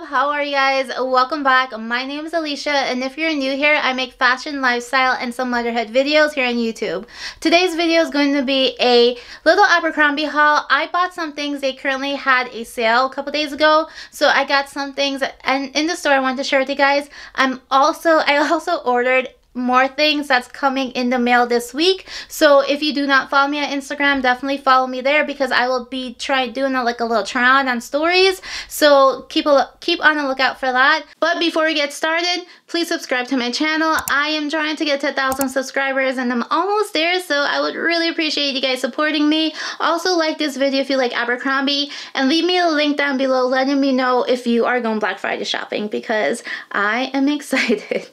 Up? How are you guys? Welcome back. My name is Alisha and if you're new here, I make fashion, lifestyle, and some motherhood videos here on YouTube. Today's video is going to be a little Abercrombie haul. I bought some things. They currently had a sale a couple days ago. So I got some things and in the store I want to share with you guys. I'm also, I also ordered more things that's coming in the mail this week. So if you do not follow me on instagram definitely follow me there because i will be trying doing a, like a little try on on stories. So keep a keep on the lookout for that. But before we get started please subscribe to my channel. I am trying to get 10,000 subscribers and i'm almost there so i would really appreciate you guys supporting me. Also like this video if you like abercrombie and leave me a link down below letting me know if you are going black friday shopping because i am excited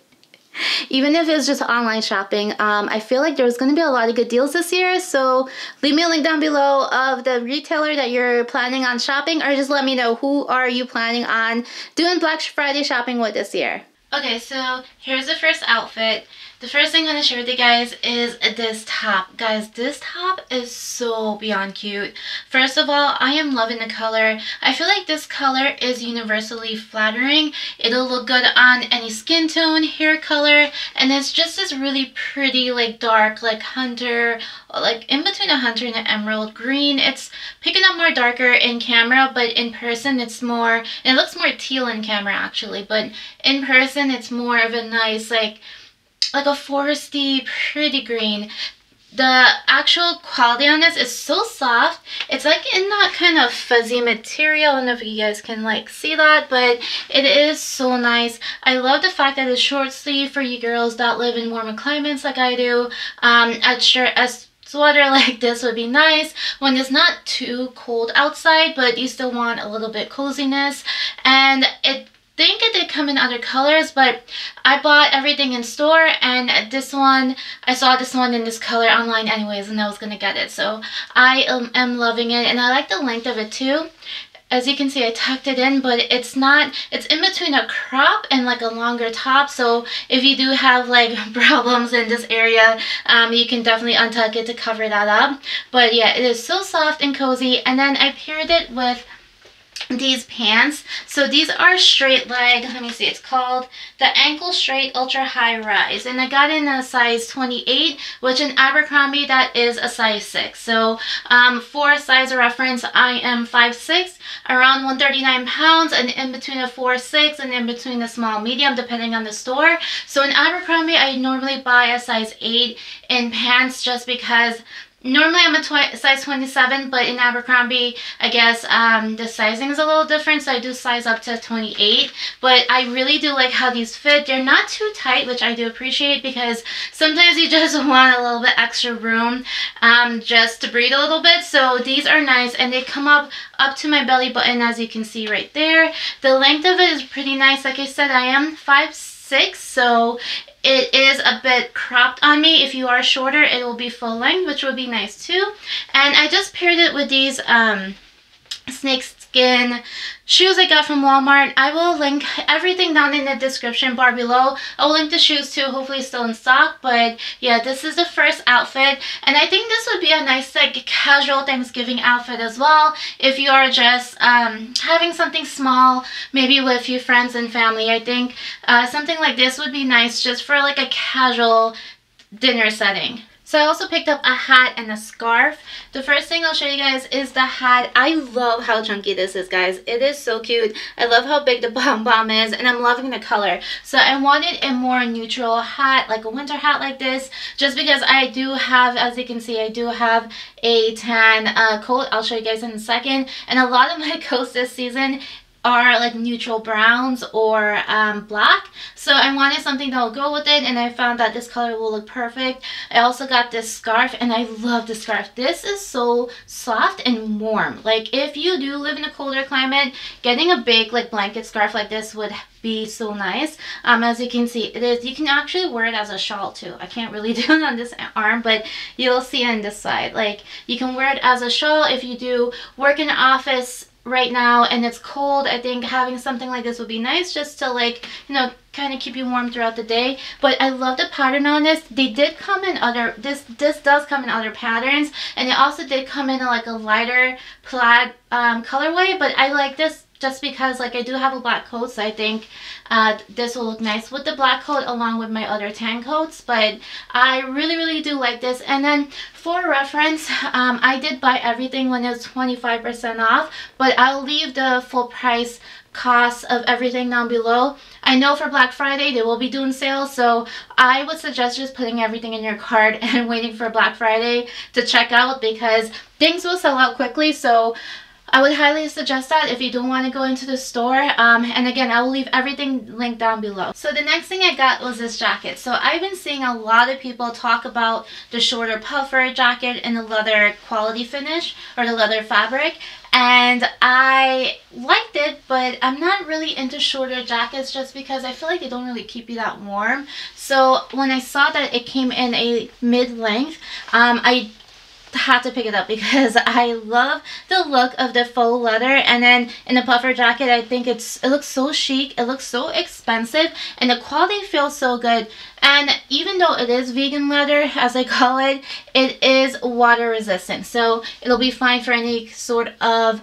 even if it's just online shopping. Um, I feel like there's going to be a lot of good deals this year. So leave me a link down below of the retailer that you're planning on shopping or just let me know who are you planning on doing Black Friday shopping with this year. Okay, so here's the first outfit. The first thing I'm going to share with you guys is this top. Guys, this top is so beyond cute. First of all, I am loving the color. I feel like this color is universally flattering. It'll look good on any skin tone, hair color, and it's just this really pretty, like dark, like hunter, like in between a hunter and an emerald green. It's picking up more darker in camera, but in person it's more, it looks more teal in camera actually, but in person it's more of a nice, like, like a foresty, pretty green. The actual quality on this is so soft. It's like in that kind of fuzzy material. I don't know if you guys can like see that, but it is so nice. I love the fact that it's short sleeve for you girls that live in warmer climates like I do. Um, a shirt, a sweater like this would be nice when it's not too cold outside, but you still want a little bit coziness. And it think it did come in other colors, but I bought everything in store and this one, I saw this one in this color online anyways and I was going to get it. So I am loving it and I like the length of it too. As you can see, I tucked it in, but it's not, it's in between a crop and like a longer top. So if you do have like problems in this area, um, you can definitely untuck it to cover that up. But yeah, it is so soft and cozy. And then I paired it with these pants. So these are straight leg. Let me see. It's called the Ankle Straight Ultra High Rise. And I got in a size 28, which in Abercrombie that is a size 6. So um, for size reference, I am 5'6", around 139 pounds, and in between a 4'6", and in between a small medium, depending on the store. So in Abercrombie, I normally buy a size 8 in pants just because Normally I'm a size 27, but in Abercrombie, I guess um, the sizing is a little different, so I do size up to 28. But I really do like how these fit. They're not too tight, which I do appreciate because sometimes you just want a little bit extra room um, just to breathe a little bit. So these are nice, and they come up up to my belly button, as you can see right there. The length of it is pretty nice. Like I said, I am 5'6", so it is a bit cropped on me. If you are shorter, it will be full length, which would be nice too. And I just paired it with these um, skin shoes I got from Walmart. I will link everything down in the description bar below. I'll link the shoes too, hopefully still in stock. But yeah, this is the first outfit. And I think this would be a nice like casual Thanksgiving outfit as well. If you are just um, having something small, maybe with your friends and family. I think uh, something like this would be nice just for like a casual dinner setting. So I also picked up a hat and a scarf. The first thing I'll show you guys is the hat. I love how chunky this is, guys. It is so cute. I love how big the bomb is, and I'm loving the color. So I wanted a more neutral hat, like a winter hat like this, just because I do have, as you can see, I do have a tan uh, coat. I'll show you guys in a second. And a lot of my coats this season are like neutral browns or um, black. So I wanted something that will go with it and I found that this color will look perfect. I also got this scarf and I love this scarf. This is so soft and warm. Like if you do live in a colder climate getting a big like blanket scarf like this would be so nice. Um, as you can see it is you can actually wear it as a shawl too. I can't really do it on this arm but you'll see on this side. Like you can wear it as a shawl if you do work in an office right now and it's cold I think having something like this would be nice just to like you know kind of keep you warm throughout the day. But I love the pattern on this. They did come in other this this does come in other patterns and it also did come in like a lighter plaid um, colorway but I like this just because like I do have a black coat so I think uh, this will look nice with the black coat along with my other tan coats but I really really do like this and then for reference um, I did buy everything when it was 25% off but I'll leave the full price cost of everything down below. I know for Black Friday they will be doing sales so I would suggest just putting everything in your cart and waiting for Black Friday to check out because things will sell out quickly so I would highly suggest that if you don't want to go into the store. Um, and again, I will leave everything linked down below. So the next thing I got was this jacket. So I've been seeing a lot of people talk about the shorter puffer jacket and the leather quality finish or the leather fabric. And I liked it, but I'm not really into shorter jackets just because I feel like they don't really keep you that warm. So when I saw that it came in a mid-length, um, I had to pick it up because I love the look of the faux leather. And then in the puffer jacket I think it's it looks so chic. It looks so expensive and the quality feels so good. And even though it is vegan leather as I call it it is water resistant. So it'll be fine for any sort of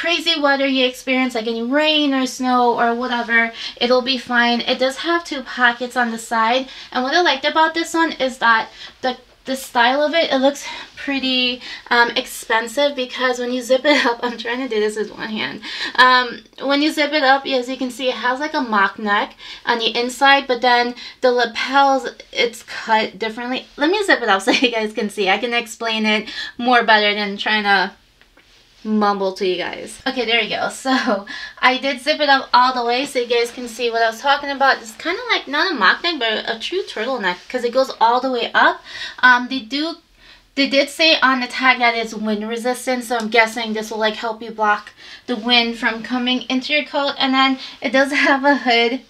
crazy weather you experience like any rain or snow or whatever. It'll be fine. It does have two pockets on the side. And what I liked about this one is that the the style of it, it looks pretty um, expensive because when you zip it up, I'm trying to do this with one hand. Um, when you zip it up, as you can see, it has like a mock neck on the inside, but then the lapels, it's cut differently. Let me zip it up so you guys can see. I can explain it more better than trying to mumble to you guys. Okay, there you go. So I did zip it up all the way so you guys can see what I was talking about. It's kind of like not a mock neck, but a true turtleneck because it goes all the way up. Um, they do they did say on the tag that it's wind resistant, so I'm guessing this will like help you block the wind from coming into your coat. And then it does have a hood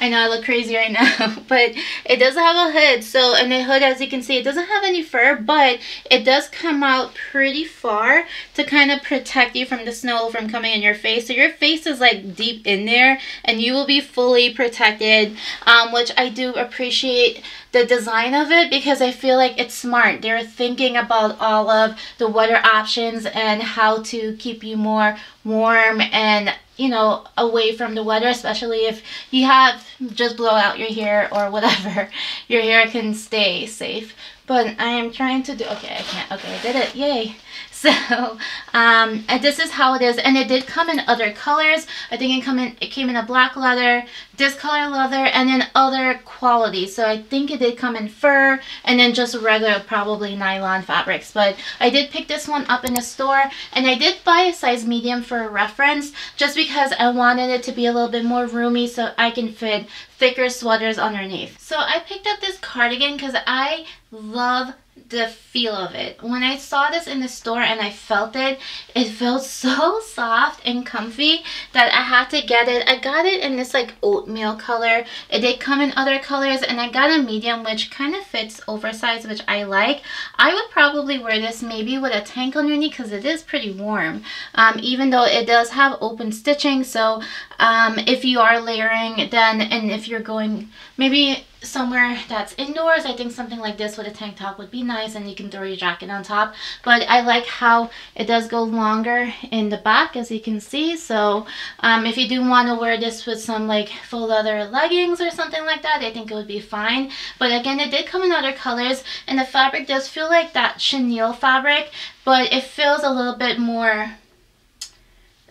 I know I look crazy right now, but it does have a hood. So, and the hood, as you can see, it doesn't have any fur, but it does come out pretty far to kind of protect you from the snow from coming in your face. So your face is like deep in there and you will be fully protected, um, which I do appreciate the design of it because I feel like it's smart. They're thinking about all of the weather options and how to keep you more warm and you know, away from the weather, especially if you have just blow out your hair or whatever. Your hair can stay safe. But I am trying to do, okay, I can't, okay, I did it, yay. So um, this is how it is. And it did come in other colors. I think it, come in, it came in a black leather, this color leather, and then other qualities. So I think it did come in fur and then just regular probably nylon fabrics. But I did pick this one up in the store and I did buy a size medium for a reference just because I wanted it to be a little bit more roomy so I can fit thicker sweaters underneath. So I picked up this cardigan because I love the feel of it. When I saw this in the store and I felt it, it felt so soft and comfy that I had to get it. I got it in this like oatmeal color. It did come in other colors and I got a medium which kind of fits oversized which I like. I would probably wear this maybe with a tank underneath because it is pretty warm. Um, even though it does have open stitching so um, if you are layering then and if you're going maybe somewhere that's indoors I think something like this with a tank top would be nice and you can throw your jacket on top. But I like how it does go longer in the back as you can see. So um, if you do want to wear this with some like full leather leggings or something like that I think it would be fine. But again it did come in other colors and the fabric does feel like that chenille fabric but it feels a little bit more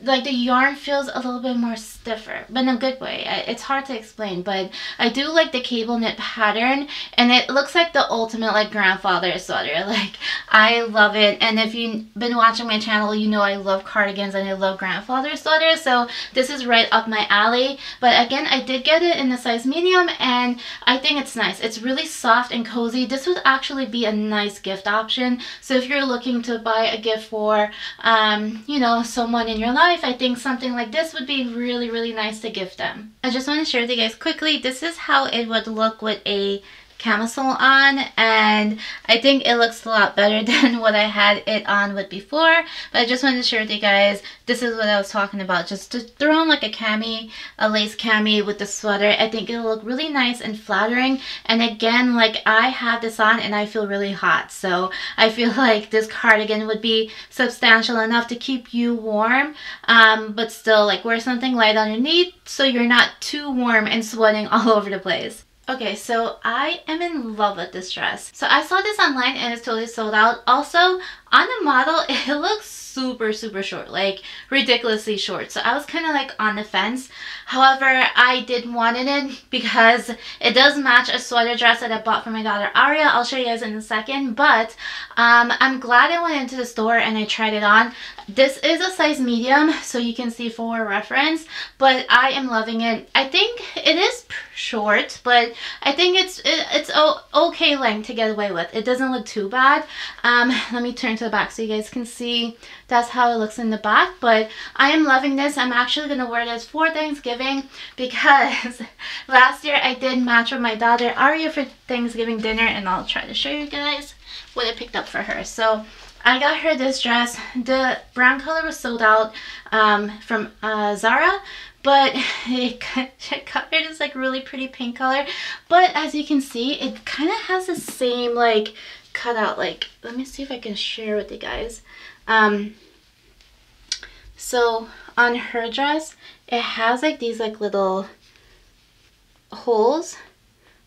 like the yarn feels a little bit more stiffer but in a good way. It's hard to explain but I do like the cable knit pattern and it looks like the ultimate like grandfather sweater. Like I love it and if you've been watching my channel you know I love cardigans and I love grandfather sweaters so this is right up my alley. But again I did get it in the size medium and I think it's nice. It's really soft and cozy. This would actually be a nice gift option. So if you're looking to buy a gift for um, you know someone in your life life, I think something like this would be really, really nice to gift them. I just want to share with you guys quickly, this is how it would look with a camisole on and I think it looks a lot better than what I had it on with before but I just wanted to share with you guys this is what I was talking about just to throw on like a cami a lace cami with the sweater I think it'll look really nice and flattering and again like I have this on and I feel really hot so I feel like this cardigan would be substantial enough to keep you warm um, but still like wear something light underneath so you're not too warm and sweating all over the place. Okay, so I am in love with this dress. So I saw this online and it's totally sold out. Also, on the model, it looks super, super short, like ridiculously short. So I was kind of like on the fence. However, I did want it because it does match a sweater dress that I bought for my daughter Aria. I'll show you guys in a second. But um, I'm glad I went into the store and I tried it on. This is a size medium, so you can see for reference. But I am loving it. I think it is short, but I think it's it, it's okay length to get away with. It doesn't look too bad. Um, let me turn the back so you guys can see that's how it looks in the back but I am loving this. I'm actually gonna wear this for Thanksgiving because last year I did match with my daughter Aria for Thanksgiving dinner and I'll try to show you guys what I picked up for her. So I got her this dress. The brown color was sold out um, from uh, Zara but it, it colored is like really pretty pink color. But as you can see it kind of has the same like cutout like let me see if I can share with you guys um, so on her dress, it has like these like little holes,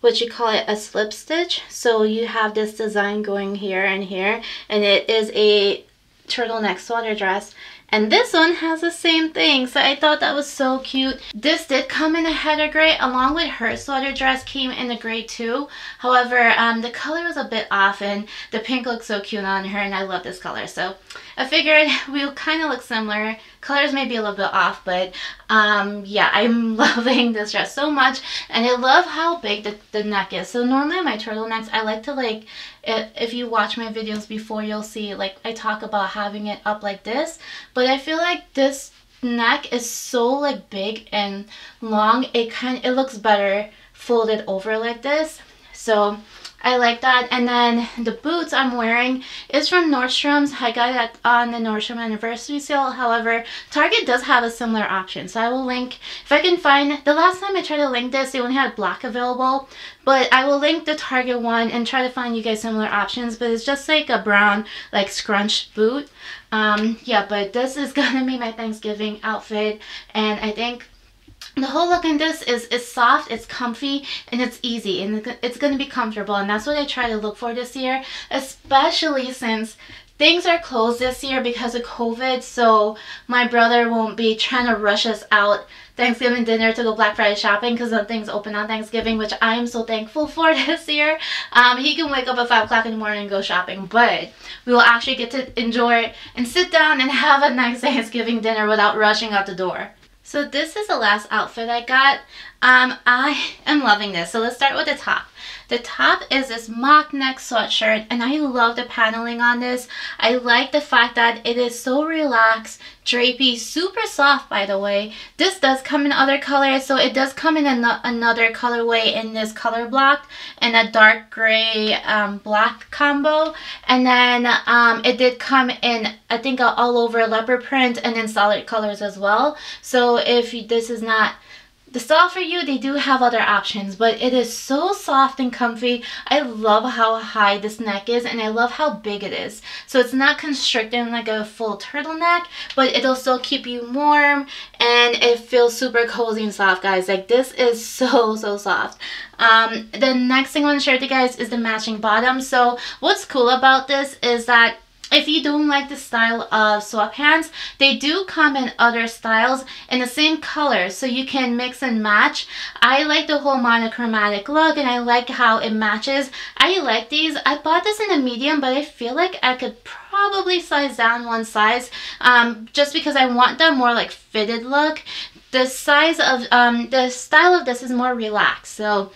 which you call it a slip stitch. So you have this design going here and here, and it is a turtleneck sweater dress and this one has the same thing, so I thought that was so cute. This did come in a heather gray, along with her sweater dress came in a gray too. However, um, the color was a bit off and the pink looks so cute on her and I love this color. So I figured we'll kind of look similar. Colors may be a little bit off, but um, yeah, I'm loving this dress so much. And I love how big the, the neck is. So normally my turtlenecks, I like to like, if you watch my videos before, you'll see like I talk about having it up like this. But I feel like this neck is so like big and long, it kind it looks better folded over like this. So I like that. And then the boots I'm wearing is from Nordstrom's. I got it on the Nordstrom anniversary sale. However, Target does have a similar option. So I will link, if I can find, the last time I tried to link this, they only had black available. But I will link the Target one and try to find you guys similar options. But it's just like a brown, like scrunch boot. Um, yeah, but this is gonna be my Thanksgiving outfit. And I think the whole look in this is is soft it's comfy and it's easy and it's going to be comfortable and that's what i try to look for this year especially since things are closed this year because of covid so my brother won't be trying to rush us out Thanksgiving dinner to go Black Friday shopping because things open on Thanksgiving, which I am so thankful for this year. Um, he can wake up at 5 o'clock in the morning and go shopping, but we will actually get to enjoy it and sit down and have a nice Thanksgiving dinner without rushing out the door. So this is the last outfit I got. Um, I am loving this. So let's start with the top. The top is this mock neck sweatshirt and I love the paneling on this. I like the fact that it is so relaxed, drapey, super soft by the way. This does come in other colors so it does come in an another colorway in this color block and a dark gray um, black combo and then um, it did come in I think all over leopard print and in solid colors as well. So if this is not the style for you, they do have other options, but it is so soft and comfy. I love how high this neck is and I love how big it is. So it's not constricting like a full turtleneck, but it'll still keep you warm and it feels super cozy and soft, guys. Like this is so, so soft. Um, the next thing I want to share with you guys is the matching bottom. So what's cool about this is that if you don't like the style of sweatpants, they do come in other styles in the same color so you can mix and match. I like the whole monochromatic look and I like how it matches. I like these. I bought this in a medium but I feel like I could probably size down one size um, just because I want the more like fitted look. The size of, um, the style of this is more relaxed so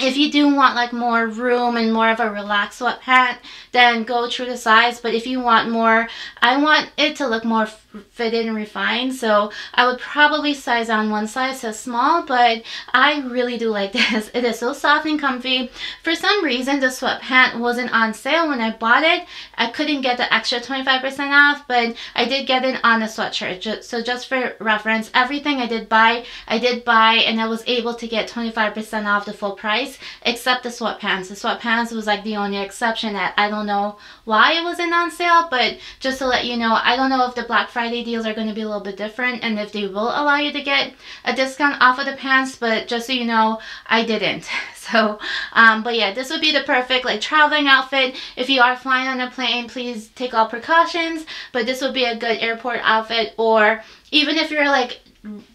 if you do want like more room and more of a relaxed sweatpant then go true to size but if you want more I want it to look more fitted and refined. So I would probably size on one size to small but I really do like this. It is so soft and comfy. For some reason the sweatpant wasn't on sale when I bought it. I couldn't get the extra 25% off but I did get it on a sweatshirt. So just for reference everything I did buy I did buy and I was able to get 25% off the full price except the sweatpants. The sweatpants was like the only exception that I don't know why it wasn't on sale but just to let you know I don't know if the Black Friday deals are going to be a little bit different and if they will allow you to get a discount off of the pants but just so you know I didn't. So um, but yeah this would be the perfect like traveling outfit. If you are flying on a plane please take all precautions but this would be a good airport outfit or even if you're like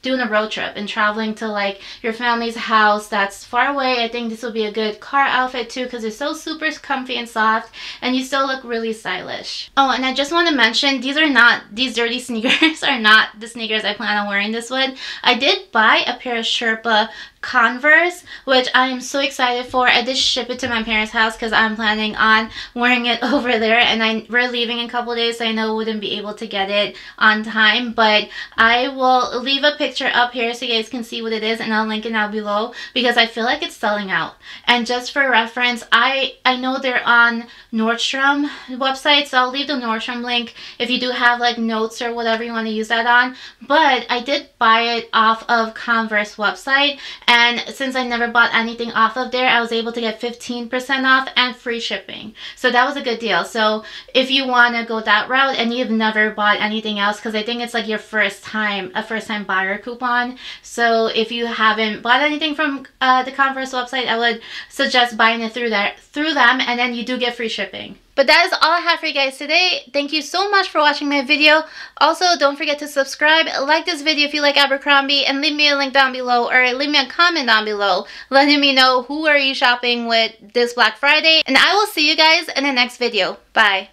doing a road trip and traveling to like your family's house that's far away, I think this will be a good car outfit too because it's so super comfy and soft and you still look really stylish. Oh, and I just want to mention these are not, these dirty sneakers are not the sneakers I plan on wearing this with. I did buy a pair of Sherpa Converse, which I am so excited for. I did ship it to my parents' house because I'm planning on wearing it over there and I we're leaving in a couple days so I know I wouldn't be able to get it on time but I will leave a picture up here so you guys can see what it is and I'll link it down below because I feel like it's selling out and just for reference I I know they're on Nordstrom website so I'll leave the Nordstrom link if you do have like notes or whatever you want to use that on but I did buy it off of Converse website and since I never bought anything off of there, I was able to get 15% off and free shipping. So that was a good deal. So if you want to go that route and you've never bought anything else, because I think it's like your first time, a first time buyer coupon. So if you haven't bought anything from uh, the Converse website, I would suggest buying it through that through them and then you do get free shipping. But that is all I have for you guys today. Thank you so much for watching my video. Also, don't forget to subscribe, like this video if you like Abercrombie, and leave me a link down below or leave me a comment down below letting me know who are you shopping with this Black Friday. And I will see you guys in the next video. Bye.